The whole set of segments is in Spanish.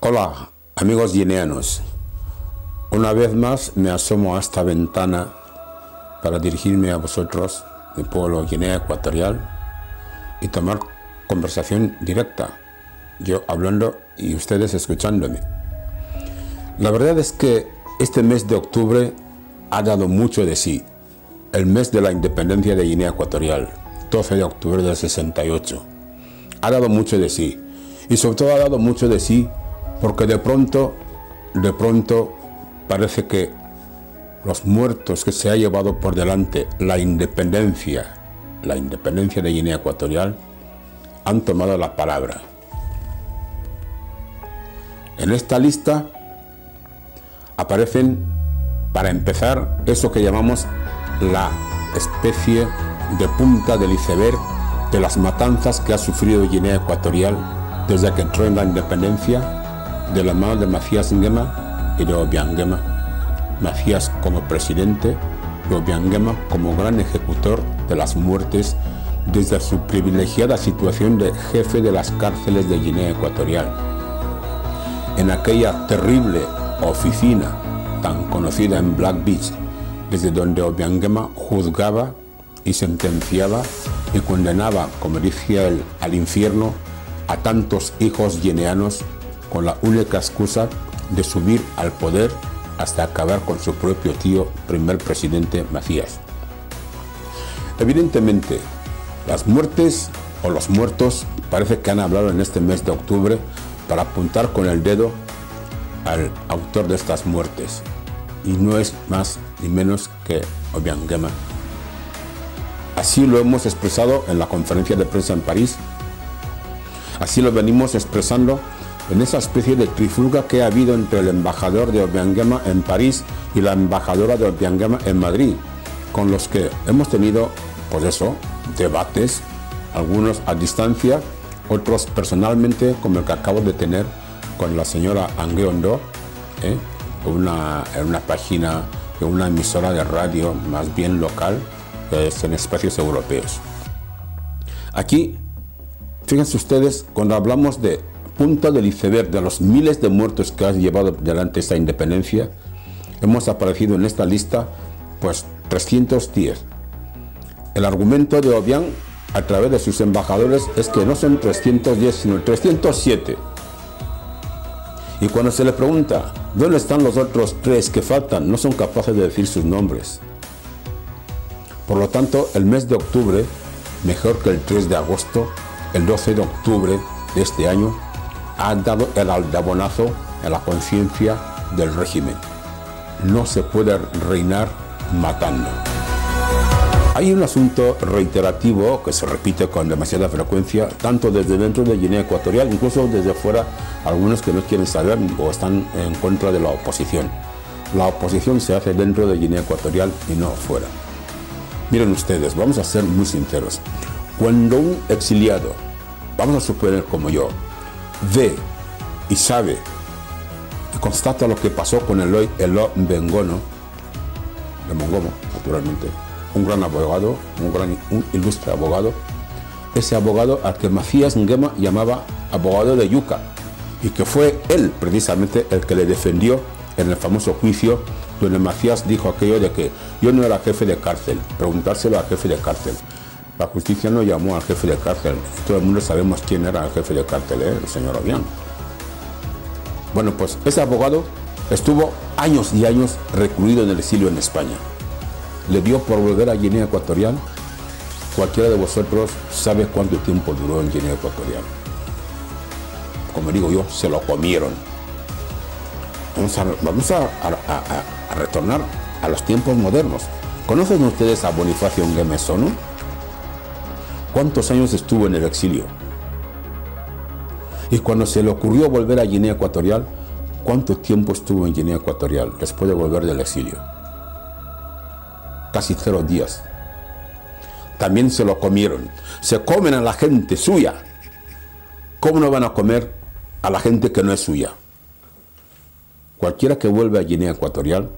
Hola, amigos guineanos. Una vez más me asomo a esta ventana para dirigirme a vosotros, mi pueblo Guinea Ecuatorial, y tomar conversación directa, yo hablando y ustedes escuchándome. La verdad es que este mes de octubre ha dado mucho de sí, el mes de la independencia de Guinea Ecuatorial, 12 de octubre del 68. Ha dado mucho de sí, y sobre todo ha dado mucho de sí porque de pronto, de pronto parece que los muertos que se ha llevado por delante la independencia, la independencia de Guinea Ecuatorial, han tomado la palabra. En esta lista aparecen, para empezar, eso que llamamos la especie de punta del iceberg de las matanzas que ha sufrido Guinea Ecuatorial desde que entró en la independencia de la mano de Macías Nguema y de Obiangema. Macías como presidente y Obiangema como gran ejecutor de las muertes desde su privilegiada situación de jefe de las cárceles de Guinea Ecuatorial. En aquella terrible oficina tan conocida en Black Beach, desde donde Obiangema juzgaba y sentenciaba y condenaba, como decía él, al infierno a tantos hijos guineanos con la única excusa de subir al poder hasta acabar con su propio tío, primer presidente Macías. Evidentemente, las muertes o los muertos parece que han hablado en este mes de octubre para apuntar con el dedo al autor de estas muertes. Y no es más ni menos que Obiangema. Así lo hemos expresado en la conferencia de prensa en París. Así lo venimos expresando en esa especie de trifulga que ha habido entre el embajador de Obiangema en París y la embajadora de Obiangema en Madrid, con los que hemos tenido, pues eso, debates, algunos a distancia, otros personalmente, como el que acabo de tener con la señora Angueondo, ¿eh? una, en una página, en una emisora de radio más bien local, en espacios europeos. Aquí, fíjense ustedes, cuando hablamos de punta del iceberg de los miles de muertos que ha llevado delante esta independencia, hemos aparecido en esta lista pues 310. El argumento de Obiang a través de sus embajadores es que no son 310 sino 307. Y cuando se le pregunta dónde están los otros tres que faltan, no son capaces de decir sus nombres. Por lo tanto, el mes de octubre, mejor que el 3 de agosto, el 12 de octubre de este año, ha dado el aldabonazo en la conciencia del régimen. No se puede reinar matando. Hay un asunto reiterativo que se repite con demasiada frecuencia, tanto desde dentro de Guinea Ecuatorial, incluso desde fuera, algunos que no quieren saber o están en contra de la oposición. La oposición se hace dentro de Guinea Ecuatorial y no fuera. Miren ustedes, vamos a ser muy sinceros. Cuando un exiliado, vamos a suponer como yo, ve y sabe y constata lo que pasó con Eloy Elo Bengono, de Mongomo, naturalmente, un gran abogado, un, gran, un ilustre abogado, ese abogado al que Macías Nguema llamaba abogado de Yuca, y que fue él precisamente el que le defendió en el famoso juicio donde Macías dijo aquello de que yo no era jefe de cárcel, preguntárselo al jefe de cárcel. La justicia no llamó al jefe de cárcel. Todo el mundo sabemos quién era el jefe de cárcel, ¿eh? el señor Obiang. Bueno, pues ese abogado estuvo años y años recluido en el exilio en España. Le dio por volver a Guinea Ecuatorial. Cualquiera de vosotros sabe cuánto tiempo duró en Guinea Ecuatorial. Como digo yo, se lo comieron. Vamos a, retornar a los tiempos modernos. ¿Conocen ustedes a Bonifacio Nguemesono? ¿Cuántos años estuvo en el exilio? Y cuando se le ocurrió volver a Guinea Ecuatorial, ¿cuánto tiempo estuvo en Guinea Ecuatorial después de volver del exilio? Casi cero días. También se lo comieron. Se comen a la gente suya. ¿Cómo no van a comer a la gente que no es suya? Cualquiera que vuelve a Guinea Ecuatorial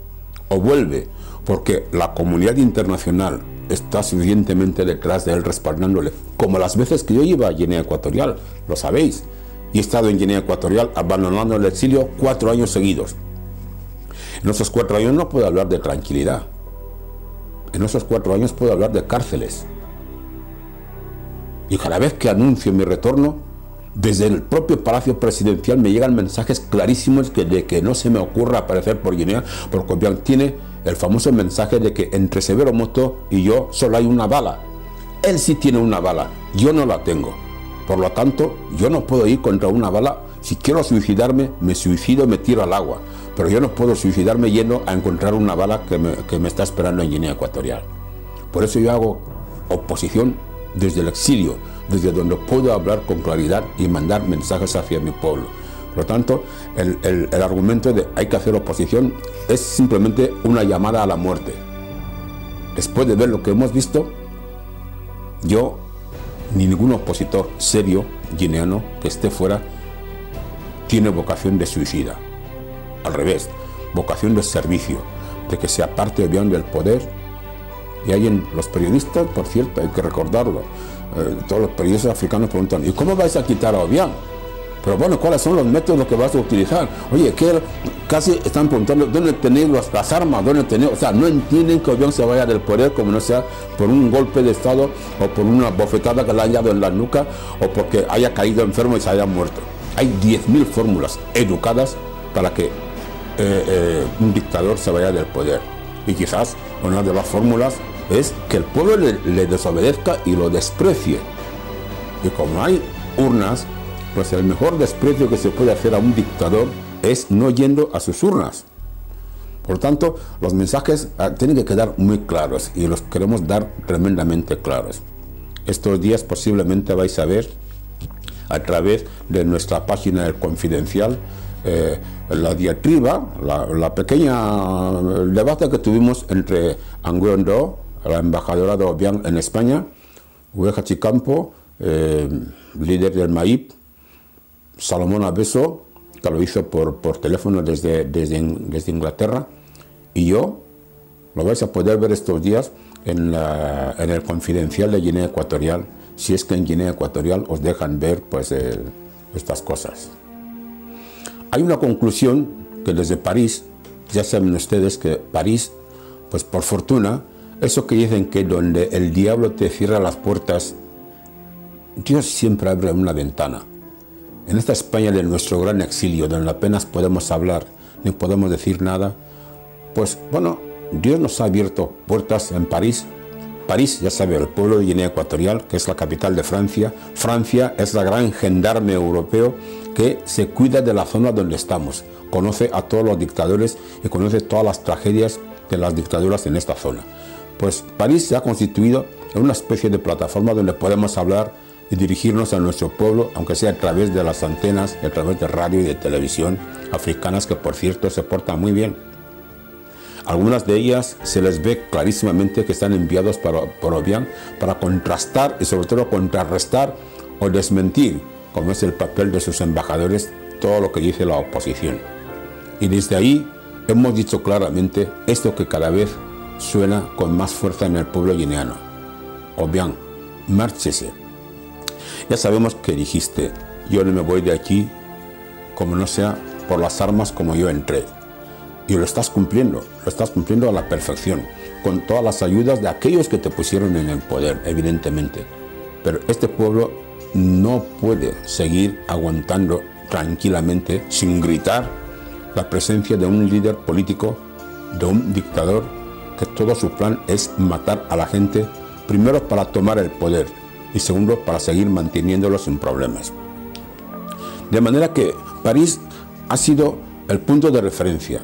o vuelve porque la comunidad internacional está suficientemente detrás de él respaldándole, como las veces que yo iba a Guinea Ecuatorial, lo sabéis, y he estado en Guinea Ecuatorial abandonando el exilio cuatro años seguidos. En esos cuatro años no puedo hablar de tranquilidad. En esos cuatro años puedo hablar de cárceles. Y cada vez que anuncio mi retorno, desde el propio Palacio Presidencial me llegan mensajes clarísimos de que no se me ocurra aparecer por Guinea, porque tiene el famoso mensaje de que entre Severo Moto y yo solo hay una bala. Él sí tiene una bala, yo no la tengo. Por lo tanto, yo no puedo ir contra una bala. Si quiero suicidarme, me suicido me tiro al agua. Pero yo no puedo suicidarme yendo a encontrar una bala que me, está esperando en Guinea Ecuatorial. Por eso yo hago oposición desde el exilio desde donde puedo hablar con claridad y mandar mensajes hacia mi pueblo. Por lo tanto, el, argumento de hay que hacer oposición es simplemente una llamada a la muerte. Después de ver lo que hemos visto, yo ni ningún opositor serio guineano que esté fuera tiene vocación de suicida. Al revés, vocación de servicio, de que se aparte bien del poder. Y hay en los periodistas, por cierto, hay que recordarlo, eh, todos los periodistas africanos preguntan, ¿y cómo vais a quitar a Obiang? Pero bueno, ¿cuáles son los métodos que vas a utilizar? Oye, que casi están preguntando dónde tenéis las armas, dónde tenéis, o sea, no entienden que Obiang se vaya del poder como no sea por un golpe de Estado o por una bofetada que le haya dado en la nuca o porque haya caído enfermo y se haya muerto. Hay 10.000 fórmulas educadas para que eh, eh, un dictador se vaya del poder. Y quizás una de las fórmulas es que el pueblo le, desobedezca y lo desprecie. Y como hay urnas, pues el mejor desprecio que se puede hacer a un dictador es no yendo a sus urnas. Por tanto, los mensajes ah, tienen que quedar muy claros y los queremos dar tremendamente claros. Estos días posiblemente vais a ver a través de nuestra página del Confidencial eh, la diatriba, la, pequeña debate que tuvimos entre Anguendo la embajadora de Obiang en España, Ueja Chicampo, eh, líder del MAIP, Salomón Abeso, que lo hizo por, por teléfono desde, desde, desde, Inglaterra, y yo, lo vais a poder ver estos días en, en, el confidencial de Guinea Ecuatorial, si es que en Guinea Ecuatorial os dejan ver pues, eh, estas cosas. Hay una conclusión que desde París, ya saben ustedes que París, pues por fortuna, eso que dicen que donde el diablo te cierra las puertas, Dios siempre abre una ventana. En esta España de nuestro gran exilio, donde apenas podemos hablar ni podemos decir nada, pues bueno, Dios nos ha abierto puertas en París. París, ya sabe, el pueblo de Guinea Ecuatorial, que es la capital de Francia. Francia es la gran gendarme europeo que se cuida de la zona donde estamos. Conoce a todos los dictadores y conoce todas las tragedias de las dictaduras en esta zona pues París se ha constituido en una especie de plataforma donde podemos hablar y dirigirnos a nuestro pueblo, aunque sea a través de las antenas, a través de radio y de televisión africanas, que por cierto se portan muy bien. Algunas de ellas se les ve clarísimamente que están enviados por Obiang para contrastar y sobre todo contrarrestar o desmentir, como es el papel de sus embajadores, todo lo que dice la oposición. Y desde ahí hemos dicho claramente esto que cada vez suena con más fuerza en el pueblo guineano. O bien, márchese. Ya sabemos que dijiste, yo no me voy de aquí como no sea por las armas como yo entré. Y lo estás cumpliendo, lo estás cumpliendo a la perfección, con todas las ayudas de aquellos que te pusieron en el poder, evidentemente. Pero este pueblo no puede seguir aguantando tranquilamente, sin gritar, la presencia de un líder político, de un dictador que todo su plan es matar a la gente, primero para tomar el poder y segundo para seguir manteniéndolo sin problemas. De manera que París ha sido el punto de referencia.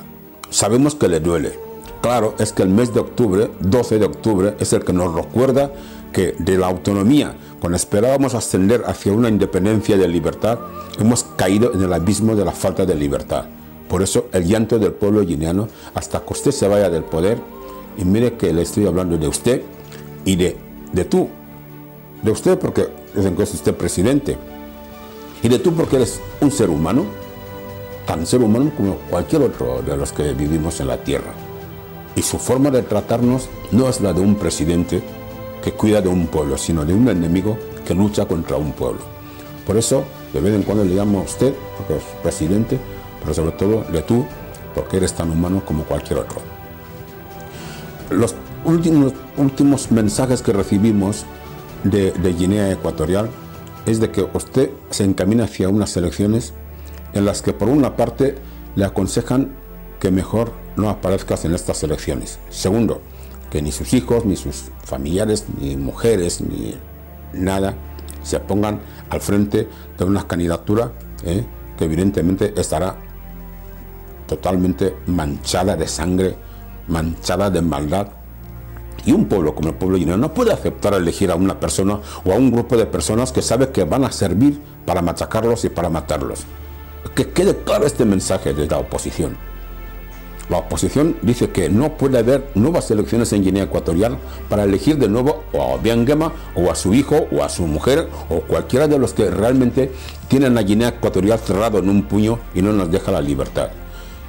Sabemos que le duele. Claro, es que el mes de octubre, 12 de octubre, es el que nos recuerda que de la autonomía, cuando esperábamos ascender hacia una independencia de libertad, hemos caído en el abismo de la falta de libertad. Por eso el llanto del pueblo guineano, hasta que usted se vaya del poder, y mire que le estoy hablando de usted y de, de tú. De usted porque dicen que es usted presidente. Y de tú porque eres un ser humano, tan ser humano como cualquier otro de los que vivimos en la tierra. Y su forma de tratarnos no es la de un presidente que cuida de un pueblo, sino de un enemigo que lucha contra un pueblo. Por eso, de vez en cuando le llamo a usted, porque es presidente, pero sobre todo le tú, porque eres tan humano como cualquier otro. Los últimos, últimos mensajes que recibimos de, de Guinea Ecuatorial es de que usted se encamina hacia unas elecciones en las que por una parte le aconsejan que mejor no aparezcas en estas elecciones. Segundo, que ni sus hijos, ni sus familiares, ni mujeres, ni nada se pongan al frente de una candidatura eh, que evidentemente estará totalmente manchada de sangre, manchada de maldad. Y un pueblo como el pueblo guineano no puede aceptar elegir a una persona o a un grupo de personas que sabe que van a servir para machacarlos y para matarlos. Que quede claro este mensaje de la oposición. La oposición dice que no puede haber nuevas elecciones en Guinea Ecuatorial para elegir de nuevo a Gema o a su hijo o a su mujer o cualquiera de los que realmente tienen a Guinea Ecuatorial cerrado en un puño y no nos deja la libertad.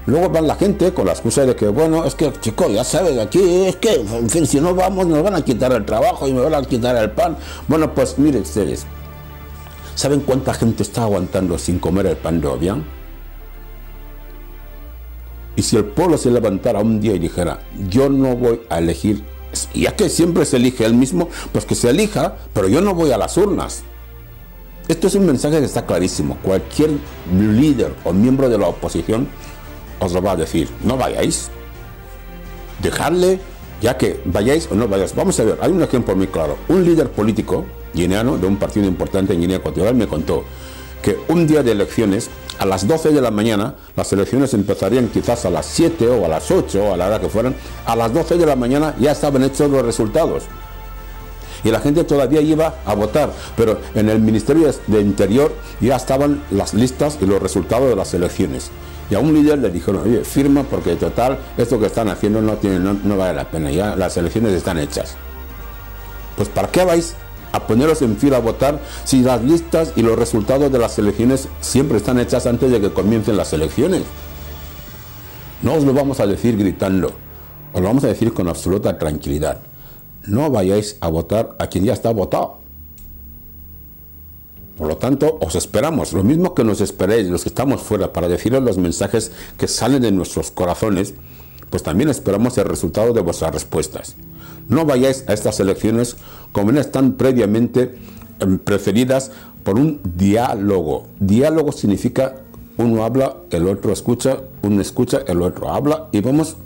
Luego van la gente con la excusa de que, bueno, es que, chicos, ya sabes, aquí es que, en fin, si no vamos nos van a quitar el trabajo y me van a quitar el pan. Bueno, pues miren ustedes, ¿saben cuánta gente está aguantando sin comer el pan de Obiang? Y si el pueblo se levantara un día y dijera, yo no voy a elegir, ya que siempre se elige él mismo, pues que se elija, pero yo no voy a las urnas. Esto es un mensaje que está clarísimo. Cualquier líder o miembro de la oposición os lo va a decir. No vayáis. Dejadle, ya que vayáis o no vayáis. Vamos a ver, hay un ejemplo muy claro. Un líder político guineano de un partido importante en Guinea Ecuatorial me contó que un día de elecciones a las 12 de la mañana, las elecciones empezarían quizás a las 7 o a las 8 o a la hora que fueran, a las 12 de la mañana ya estaban hechos los resultados. Y la gente todavía iba a votar, pero en el Ministerio de Interior ya estaban las listas y los resultados de las elecciones. Y a un líder le dijeron, oye, firma porque total, esto que están haciendo no, no vale la pena, ya las elecciones están hechas. Pues ¿para qué vais a poneros en fila a votar si las listas y los resultados de las elecciones siempre están hechas antes de que comiencen las elecciones. No os lo vamos a decir gritando, os lo vamos a decir con absoluta tranquilidad. No vayáis a votar a quien ya está votado. Por lo tanto, os esperamos, lo mismo que nos esperéis los que estamos fuera para deciros los mensajes que salen de nuestros corazones, pues también esperamos el resultado de vuestras respuestas. No vayáis a estas elecciones como están previamente em, preferidas por un diálogo. Diálogo significa uno habla, el otro escucha, uno escucha, el otro habla y vamos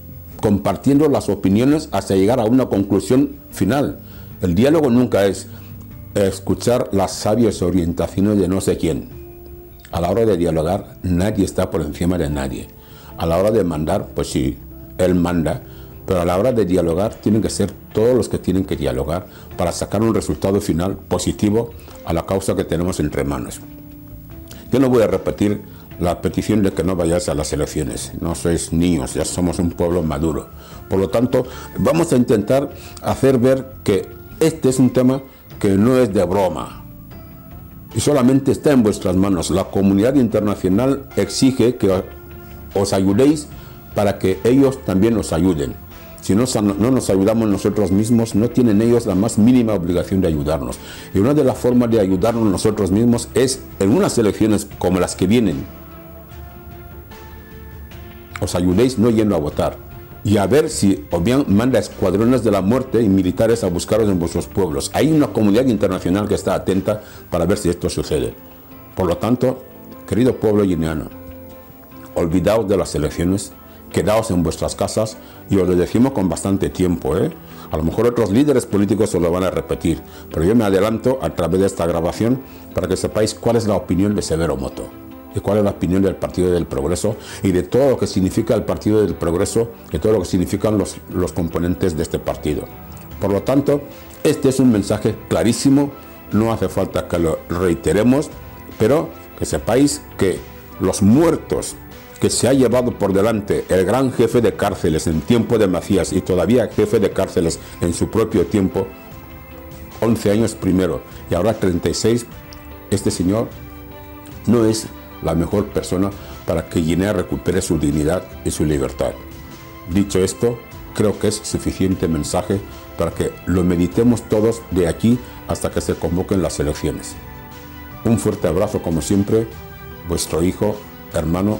compartiendo las opiniones hasta llegar a una conclusión final. El diálogo nunca es escuchar las sabias orientaciones de no sé quién. A la hora de dialogar, nadie está por encima de nadie. A la hora de mandar, pues sí, él manda, pero a la hora de dialogar tienen que ser todos los que tienen que dialogar para sacar un resultado final positivo a la causa que tenemos entre manos. Yo no voy a repetir la petición de que no vayáis a las elecciones. No sois niños, ya somos un pueblo maduro. Por lo tanto, vamos a intentar hacer ver que este es un tema que no es de broma. Y solamente está en vuestras manos. La comunidad internacional exige que os ayudéis para que ellos también os ayuden. Si no, no, nos ayudamos nosotros mismos, no tienen ellos la más mínima obligación de ayudarnos. Y una de las formas de ayudarnos nosotros mismos es en unas elecciones como las que vienen. Os ayudéis no yendo a votar. Y a ver si o bien manda escuadrones de la muerte y militares a buscaros en vuestros pueblos. Hay una comunidad internacional que está atenta para ver si esto sucede. Por lo tanto, querido pueblo guineano, olvidaos de las elecciones quedaos en vuestras casas y os lo decimos con bastante tiempo. ¿eh? A lo mejor otros líderes políticos os lo van a repetir, pero yo me adelanto a través de esta grabación para que sepáis cuál es la opinión de Severo Moto y cuál es la opinión del Partido del Progreso y de todo lo que significa el Partido del Progreso y todo lo que significan los, los componentes de este partido. Por lo tanto, este es un mensaje clarísimo, no hace falta que lo reiteremos, pero que sepáis que los muertos que se ha llevado por delante el gran jefe de cárceles en tiempo de Macías y todavía jefe de cárceles en su propio tiempo, 11 años primero y ahora 36, este señor no es la mejor persona para que Guinea recupere su dignidad y su libertad. Dicho esto, creo que es suficiente mensaje para que lo meditemos todos de aquí hasta que se convoquen las elecciones. Un fuerte abrazo como siempre, vuestro hijo, hermano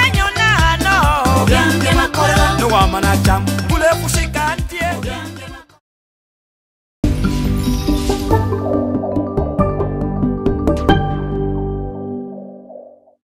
obyange bakora nowamana jamu bulefushika ntye